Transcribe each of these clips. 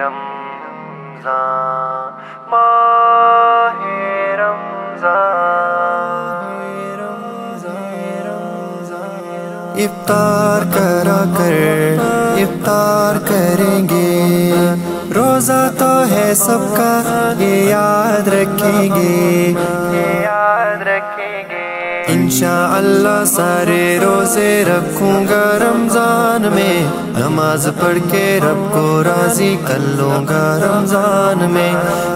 रमज़ान माहे रमज़ान इफ्तार करा कर इफ्तार करेंगे। रोजा तो है सबका ये याद रखेंगे। ये याद रखेंगे। इंशा अल्लाह सारे रोज़े रखूँगा रमज़ान में। नमाज़ पढ़ के रब को राज़ी कर लूँगा रमज़ान में।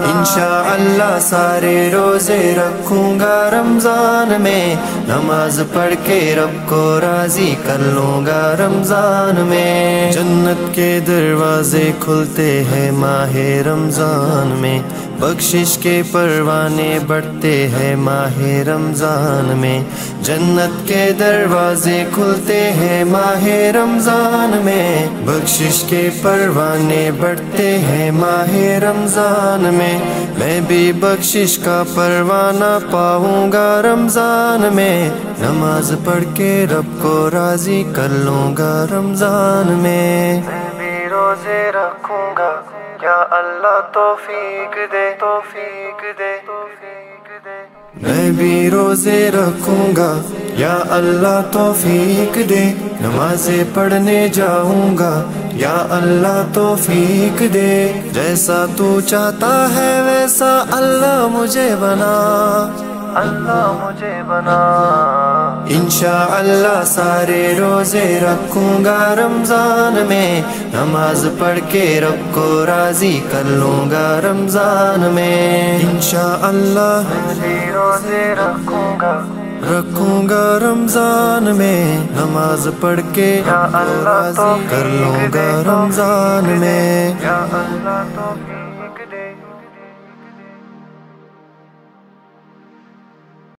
इंशा अल्लाह सारे रोज़े रखूँगा रमज़ान में। नमाज़ पढ़ के रब को राज़ी कर लूँगा रमज़ान में। जन्नत के दरवाजे खुलते हैं माहे रमज़ान में। बख्शिश के परवाने बढ़ते हैं माहे रमज़ान में। जन्नत के दरवाजे खुलते हैं माहे रमज़ान में। बख्शिश के परवाने बढ़ते हैं माहे रमज़ान में। मैं भी बख्शिश का परवाना पाऊँगा रमज़ान में। नमाज़ पढ़ के रब को राज़ी कर लूँगा रमज़ान में। मैं भी रोज़े रखूँगा। या अल्लाह तौफीक दे तौफीक दे तौफीक दे। मैं भी रोज़े रखूँगा। या अल्लाह तौफीक दे, नमाजे पढ़ने जाऊँगा। या अल्लाह तौफीक दे, जैसा तू चाहता है वैसा अल्लाह मुझे बना। अल्लाह मुझे बना। इंशा अल्लाह सारे रोज़े रखूँगा रमज़ान में। नमाज़ पढ़ के रब को राज़ी कर लूँगा रमज़ान में। इंशा अल्लाह रोज़े रखूँगा। रखूँगा रमज़ान में नमाज़ पढ़ के। या अल्लाह तो कर लूँगा रमज़ान में। या अल्लाह तो